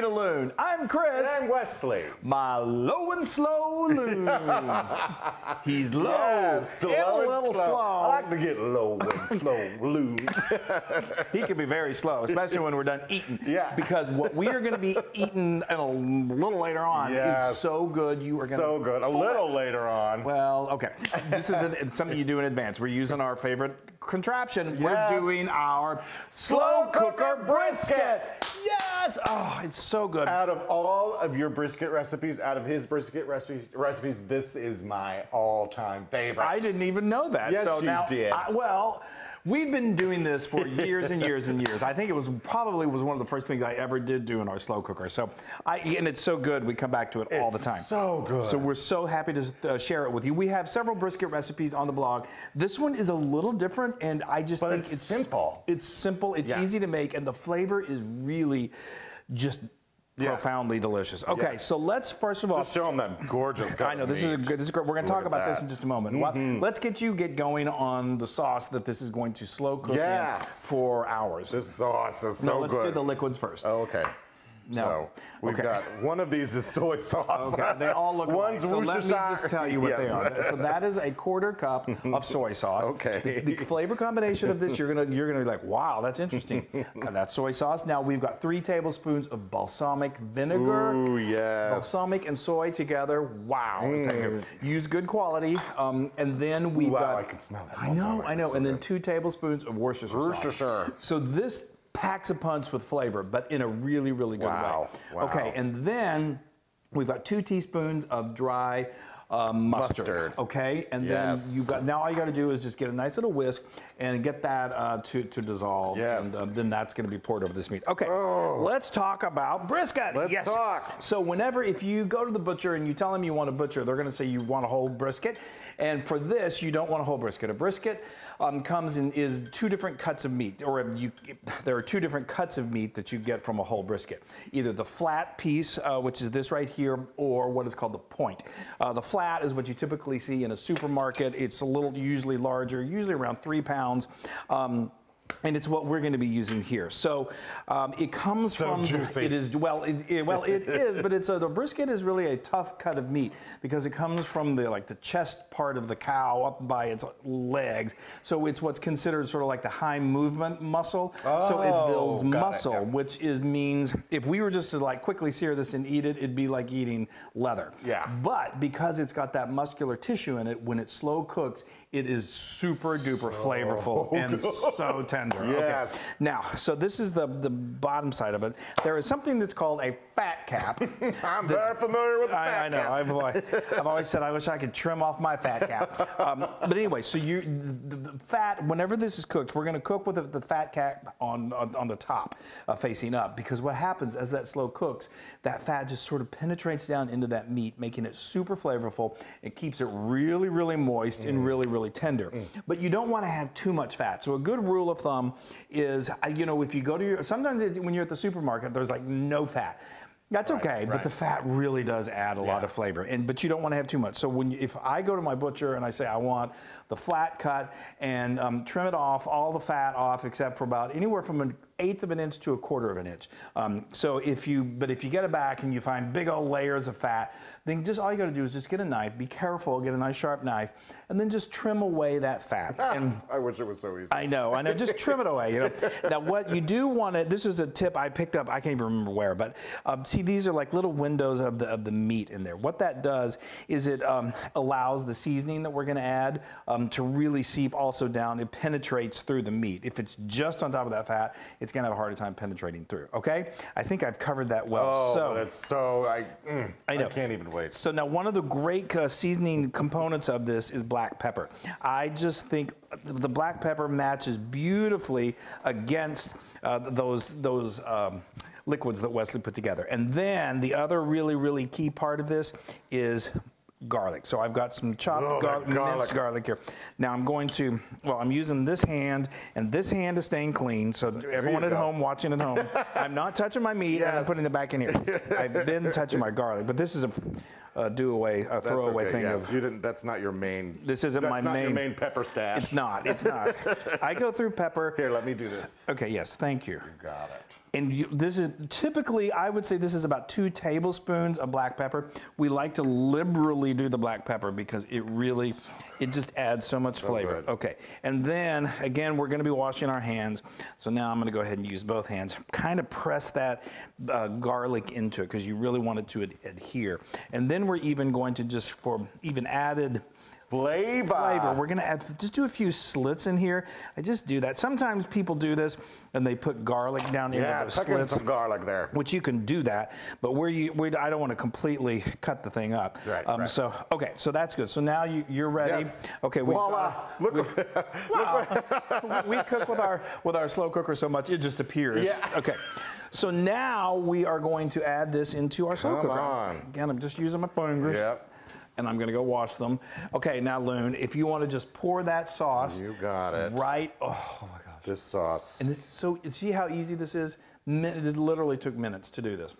Loon. I'm Kris. I'm Wesley. My low and slow loon. He's low Yes, and slow a and little slow. slow. I like to get low and slow, loon. He can be very slow, especially when we're done eating. Yeah. Because what we are going to be eating in a little later on is so good. You are going to so good. A little later on. Well, okay. This is an, something you do in advance. We're using our favorite contraption. Yeah. We're doing our slow cooker brisket. Yes. Oh, it's so good. Out of all of your brisket recipes, out of his brisket recipe, recipes, this is my all-time favorite. I didn't even know that. Yes, so you now, did. I- well, we've been doing this for years and years and years. I think it was probably was one of the first things I ever did do in our slow cooker. So, I and it's so good. We come back to it all the time. so good. So we're so happy to uh, share it with you. We have several brisket recipes on the blog. This one is a little different, and I just But think it's simple. It's simple. It's Yeah. easy to make, and the flavor is really just. Yeah. Profoundly delicious. Okay, Yes. so let's first of all Just show them that gorgeous I know this is a good. This is great. We're going to talk about this that. Mm-hmm. in just a moment. Well, let's get you get going on the sauce that this is going to slow cook in Yes. for hours. This sauce is so no, let's good. do the liquids first. Oh, okay. No. So we've Okay. got one of these is soy sauce. Okay, they all look alike. One's So let me just tell you what Yes. they are. So that is a quarter cup of soy sauce. Okay. The, the flavor combination of this, you're gonna you're gonna be like, wow, that's interesting. and that's soy sauce. Now we've got three tablespoons of balsamic vinegar. Ooh, yes. Balsamic and soy together. Wow. You. Use good quality. Um, and then we've Wow, got. I can smell that I know. I know. So and then good. two tablespoons of Worcestershire sauce. Worcestershire. So this packs a punch with flavor, but in a really, really good Wow, way. wow. Okay, and then we've got two teaspoons of dry um, mustard. Mustard. Okay, and Yes. then you've got now all you got to do is just get a nice little whisk and get that uh, to to dissolve. Yes. And uh, then that's going to be poured over this meat. Okay, let's talk about brisket. Let's yes. talk. So whenever if you go to the butcher and you tell them you want a butcher, they're going to say you want a whole brisket, and for this you don't want a whole brisket. A brisket um, comes in is two different cuts of meat, or you there are two different cuts of meat that you get from a whole brisket. Either the flat piece, uh, which is this right here, or what is called the point. Uh, the flat is what you typically see in a supermarket. It's a little usually larger, usually around three pounds. Um, and it's what we're going to be using here. So um, it comes So from juicy. it is well it, it- well it is, but it's a, the brisket is really a tough cut of meat because it comes from the like the chest part of the cow up by its legs. So it's what's considered sort of like the high movement muscle. Oh, so it Oh, builds got it, muscle, yeah. which is means if we were just to like quickly sear this and eat it, it'd be like eating leather. Yeah. But because it's got that muscular tissue in it, when it slow cooks, it is super duper flavorful and so tender. Yes. Okay. Now, so this is the, the bottom side of it. There is something that's called a fat cap. I'm very familiar with the I, fat I know. cap. I've always, I've always said I wish I could trim off my fat cap. Um, but anyway, so you the, the fat. Whenever this is cooked, we're going to cook with the, the fat cap on on, on the top, uh, facing up. Because what happens as that slow cooks, that fat just sort of penetrates down into that meat, making it super flavorful. It keeps it really, really moist and really, really tender. But you don't want to have too much fat. So a good rule of thumb is, you know, if you go to your sometimes when you're at the supermarket, there's like no fat. That's okay, but the fat really does add a lot of flavor, and but you don't want to have too much. So when you, if I go to my butcher and I say I want the flat cut and um, trim it off, all the fat off except for about anywhere from an eighth of an inch to a quarter of an inch. Um, so if you, but if you get it back and you find big old layers of fat, then just all you got to do is just get a knife. Be careful, get a nice sharp knife, and then just trim away that fat. and I wish it was so easy. I know, I know. Just trim it away. You know. Now, what you do want to. This is a tip I picked up. I can't even remember where, but um, see, these are like little windows of the of the meat in there. What that does is it um, allows the seasoning that we're going to add um, to really seep also down. It penetrates through the meat. If it's just on top of that fat, it's going to have a harder time penetrating through. Okay. I think I've covered that well. oh, so it's so I, mm, I know. can't even wait. so now one of the great uh, seasoning components of this is black pepper. I just think the black pepper matches beautifully against uh, those those. Um, liquids that Wesley put together. And then the other really, really key part of this is garlic. So I've got some chopped Oh, gar- garlic. minced garlic here. Now I'm going to, well, I'm using this hand, and this hand is staying clean. So everyone at go. home watching at home, I'm not touching my meat, and I'm putting it back in here. I've been touching my garlic, but this is a, a do away, a That's throwaway okay. thing. Yes, of, you didn't. That's not your main. This isn't that's my not your main- main pepper stash. it's not. It's not. I go through pepper. Here, let me do this. Okay. Yes. Thank you. you. Got it. And you, this is typically, I would say this is about two tablespoons of black pepper. We like to liberally do the black pepper because it really, it just adds so much So flavor. good. Okay, and then again, we're going to be washing our hands. So now I'm going to go ahead and use both hands. Kind of press that uh, garlic into it because you really want it to ad- adhere. And then we're even going to just for even added Flavor. flavor. We're gonna add, just do a few slits in here. I just do that. Sometimes people do this and they put garlic down Yeah, into in slits. some garlic there. Which you can do that, but where you, where I don't want to completely cut the thing up. Right, Um, right. So okay, so that's good. So now you, you're ready. Yes. Okay. We've Voila. got- Look, Wow. we cook with our with our slow cooker so much it just appears. Yeah. Okay. So now we are going to add this into our slow Come cooker. on. Again, I'm just using my fingers. Yep. And I'm gonna go wash them. Okay, now Loon, if you want to just pour that sauce. You got it. Right. Oh my gosh. this sauce. And this is so. See how easy this is. Min- It literally took minutes to do this.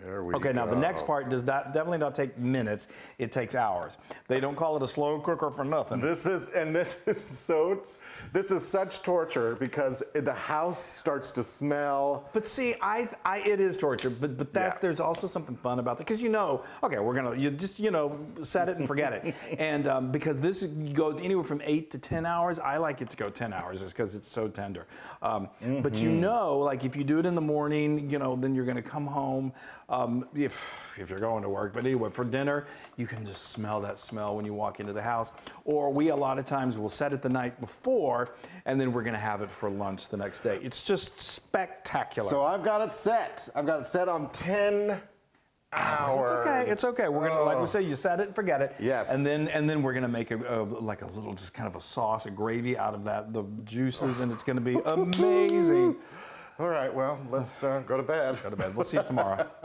There we go. Okay, now the next part does not definitely not take minutes. It takes hours. They don't call it a slow cooker for nothing. This is and this is so this is such torture because the house starts to smell. But see, I, I, it is torture. But but that Yeah. there's also something fun about that because you know, okay, we're gonna you just you know set it and forget it, and um, because this goes anywhere from eight to ten hours. I like it to go ten hours just because it's so tender. Um, But you Mm-hmm. know, like if you do it in the morning, you know, then you're gonna come home. Um, if if you're going to work, but anyway, for dinner, you can just smell that smell when you walk into the house. Or we a lot of times will set it the night before, and then we're gonna have it for lunch the next day. It's just spectacular. So I've got it set. I've got it set on 10 hours. It's okay. It's okay. We're gonna, like we Oh. say, you set it forget it. Yes. And then and then we're gonna make a, a like a little just kind of a sauce, a gravy out of that, the juices, and it's gonna be amazing. All right, well, let's uh, go to bed. Go to bed. We'll see you tomorrow.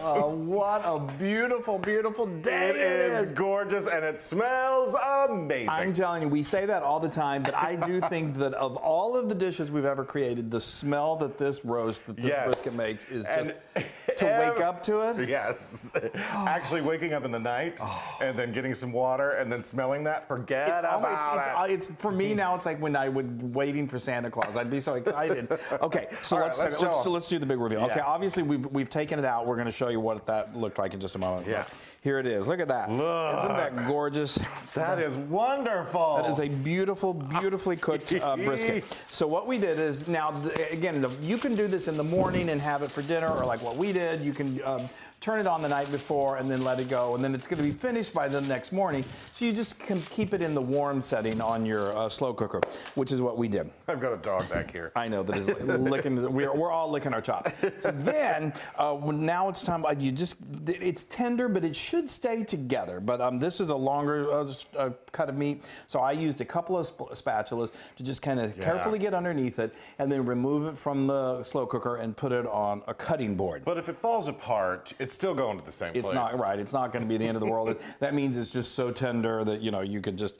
Oh, what a beautiful, beautiful day It is gorgeous and it smells amazing. I'm telling you, we say that all the time, but I do think that of all of the dishes we've ever created, the smell that this roast, that this Yes. brisket makes, is just And to wake up to it. Yes. Oh. Actually waking up in the night oh. and then getting some water and then smelling that, forget It's, about it's, it. it's, for me now. It's like when I would waiting for Santa Claus. I'd be so excited. Okay, so right, let's let's let's, let's, do the big reveal. Okay, obviously we've we've taken it out. We're going to show you what that looked like in just a moment. Yeah. Here it is. Look at that. Look. Isn't that gorgeous? that is wonderful. That is a beautiful, beautifully cooked uh, brisket. So what we did is now, again, you can do this in the morning and have it for dinner, or like what we did, you can um, turn it on the night before and then let it go, and then it's going to be finished by the next morning. So you just can keep it in the warm setting on your uh, slow cooker, which is what we did. I've got a dog back here. I know that is licking. We're, we're all licking our chops. So then, uh, now it's time. You just it's tender, but it should stay together. But um, this is a longer uh, uh, cut of meat, so I used a couple of sp- spatulas to just kind of Yeah. carefully get underneath it, and then remove it from the slow cooker and put it on a cutting board. But if it falls apart, it's still going to the same It's place. not right. It's not going to be the end of the world. That means it's just so tender that you know you could just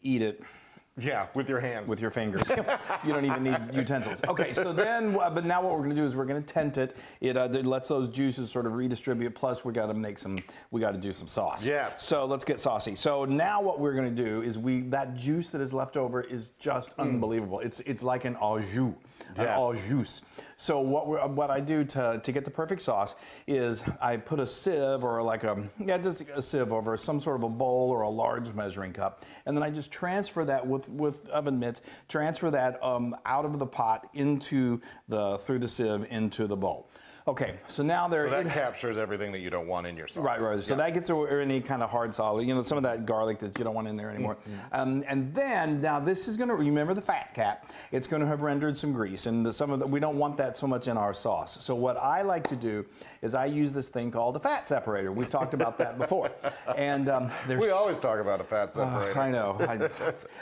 eat it Yeah, with your hands. with your fingers. you don't even need utensils. Okay, so then, uh, but now what we're going to do is we're going to tent it. It, uh, it lets those juices sort of redistribute. Plus, we got to make some. We got to do some sauce. Yes. So let's get saucy. So now what we're going to do is we that juice that is left over is just unbelievable. It's it's like an au jus, an Yes. au jus. So what we're, what I do to, to get the perfect sauce is I put a sieve or like a yeah just a sieve over some sort of a bowl or a large measuring cup, and then I just transfer that with with oven mitts, transfer that um, out of the pot into the through the sieve into the bowl. Okay, so now there. So that it- captures everything that you don't want in your sauce. Right, right. So that gets any kind of hard solid, you know, some of that garlic that you don't want in there anymore. Um, and then now this is going to remember the fat cap. It's going to have rendered some grease, and the, some of the, we don't want that so much in our sauce. So what I like to do is I use this thing called a fat separator. We've talked about that before, and um, there's We always talk about a fat separator. I know. I,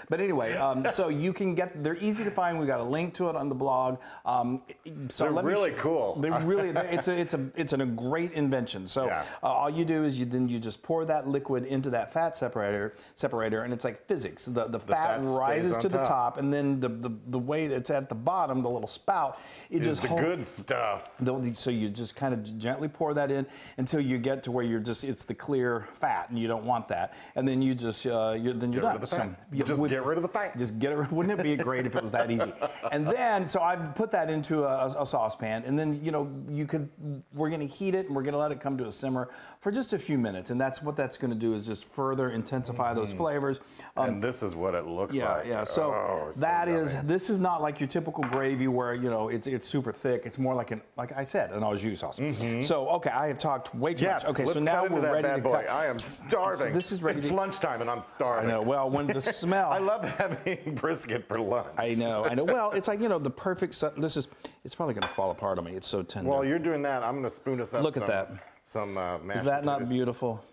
but anyway, um, so you can get, they're easy to find. We got a link to it on the blog. Um, so They're let me really sh- cool. They really you, it's a, it's a, it's an, a great invention. So Yeah. uh, all you do is you then you just pour that liquid into that fat separator, separator, and it's like physics. The the, fat, fat rises to the top. top, and then the, the the way that's at the bottom, the little spout, it Is just the hol- good stuff. the- So you just kind of gently pour that in until you get to where you're just it's the clear fat, and you don't want that. And then you just uh, you then you're Get rid done. of the So, fat. Just with- get rid of the fat. Just get it. Wouldn't it be great if it was that easy? And then so I've put that into a, a saucepan, and then you know you could we're going to heat it and we're going to let it come to a simmer for just a few minutes, and that's what that's going to do is just further intensify those flavors. Um, and this is what it looks yeah, like. yeah. So Oh, it's so that is this is not like your typical gravy where you know it's it's super thick. It's more like an like I said an au jus sauce. So okay, I have talked way too Mm-hmm. Yes. much. Okay, so now we're that ready bad to boy. cut. I am starving. this is ready It's to- lunchtime and I'm starving. I know. Well, when the smell. I love having brisket for lunch. I know. I know. Well, it's like you know the perfect. This is. It's probably going to fall apart on me. It's so tender. While you're doing that, I'm going to spoon us up. Look at some, that. Some uh, mashed is that not beautiful?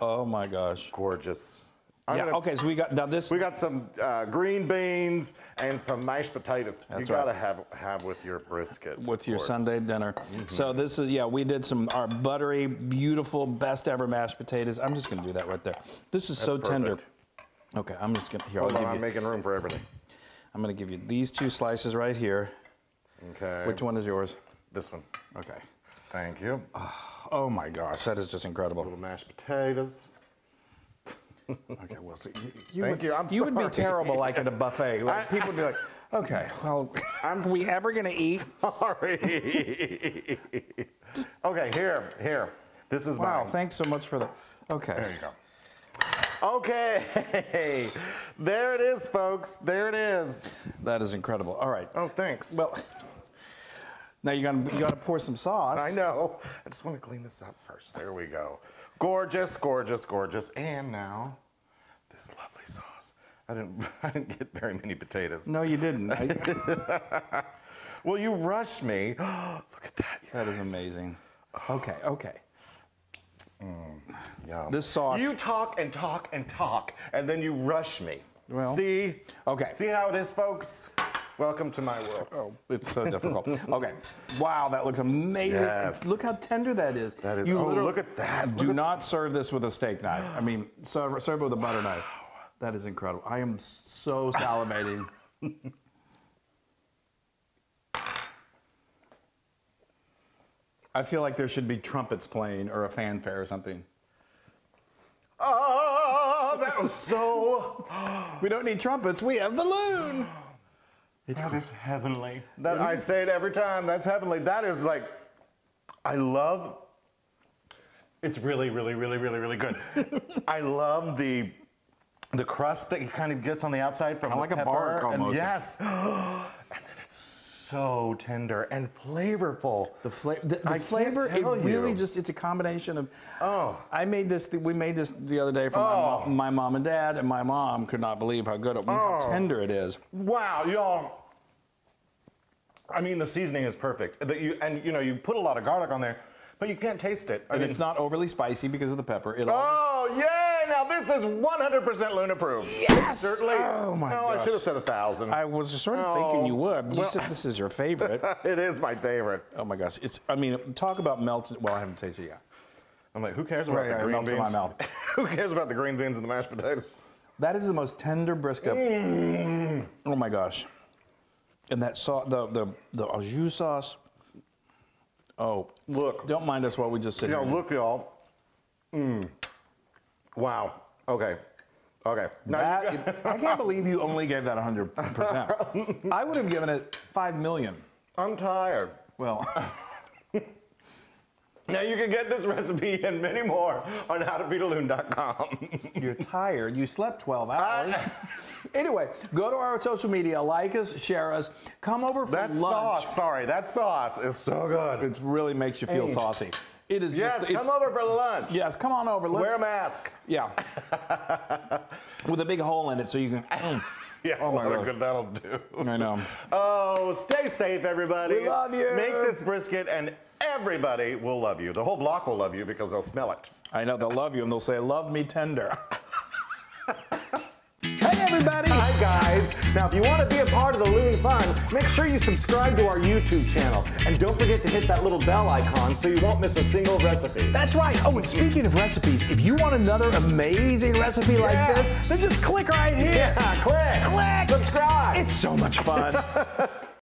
Oh my gosh. Gorgeous. I'm Yeah. gonna- Okay. So we got now this. We got some uh, green beans and some mashed potatoes. That's you right. gotta have have with your brisket. with your course. Sunday dinner. Mm-hmm. So this is yeah, we did some our buttery, beautiful, best ever mashed potatoes. I'm just gonna do that right there. This is so That's tender. Okay, I'm just gonna here. Hold I'll on, I'm you. making room for everything. I'm gonna give you these two slices right here. Okay. Which one is yours? This one. Okay. Thank you. Oh, oh my gosh, that is just incredible. Little mashed potatoes. Okay, well, so you, you Thank would, you, I'm would be terrible like at a buffet. Like people would be like, okay, well, are we ever gonna eat? Sorry. okay, here, here. This is Wow, mine. thanks so much for the. Okay. There you go. Okay, there it is, folks. There it is. That is incredible. All right. Oh, thanks. Well, now you got to you got to pour some sauce. I know. I just want to clean this up first. There we go. Gorgeous, gorgeous, gorgeous. And now, this lovely sauce. I didn't, I didn't get very many potatoes. No, you didn't. Well, you rushed me. Look at that. That is amazing. Okay, okay. Mm, yum. This sauce- You talk and talk and talk, and then you rush me. Well, see? okay. See how it is, folks? Welcome to my world. Oh, it's so difficult. Okay. Wow, that looks amazing. Yes. Look how tender that is. That is- You oh, look at that. Do Look not serve this with a steak knife. I mean, serve, serve it with a butter knife. That is incredible. I am so salivating. I feel like there should be trumpets playing or a fanfare or something. Oh, that was so. We don't need trumpets. We have the loon. It's heavenly. That I say it every time. That's heavenly. That is like, I love. It's really, really, really, really, really good. I love the the crust that kind of gets on the outside from Kinda the like a pepper. bark almost. yes, and then it's so tender and flavorful. The, fla- the, the flavor, it really you. just, it's a combination of. Oh. I made this, we made this the other day for my, Oh. mom, my mom and dad, and my mom could not believe how good it how Oh. tender it is. Wow, y'all. I mean, the seasoning is perfect. You- and you know, you put a lot of garlic on there, but you can't taste it. I And mean, it's not overly spicy because of the pepper. It all Oh, yay! Now this is 100% Loon approved. Yes! Certainly. Oh, my No, I gosh. should have said a thousand. I was sort of Oh, thinking you would. You well- said this is your favorite. it is my favorite. oh my gosh. It's, I mean, talk about melted. Well, I haven't tasted it yet. I'm like, who cares about Right, the right, green melts in beans? my mouth. who cares about the green beans and the mashed potatoes? That is the most tender brisket. Mm. Oh my gosh. And that sauce, the, the, the au jus sauce. Oh, Look. don't mind us while we just sit You know, here. look, y'all. Mmm. Wow. Okay. Okay. Now That, I can't believe you only gave that 100%. I would have given it 5 million. I'm tired. Well, Now you can get this recipe and many more on howtofeedaloon.com. you're tired. You slept 12 hours. anyway, go to our social media, like us, share us, come over for that lunch. sauce, sorry, that sauce is so good. It really makes you feel saucy. It is Yes, just. it's, come over for lunch. Yes, come on over. Let's, Wear a mask. Yeah. With a big hole in it so you can. Mm. Yeah, Oh my what good that'll do. I know. Oh, stay safe, everybody. We love you. Make this brisket, and everybody will love you. The whole block will love you because they'll smell it. I know they'll love you and they'll say, Love me tender. Everybody. Hi, guys. Now, if you want to be a part of the Looney Fun, make sure you subscribe to our YouTube channel. And don't forget to hit that little bell icon so you won't miss a single recipe. That's right. Oh, and speaking of recipes, if you want another amazing recipe like this, then just click right here. Yeah, click. Click. Subscribe. It's so much fun.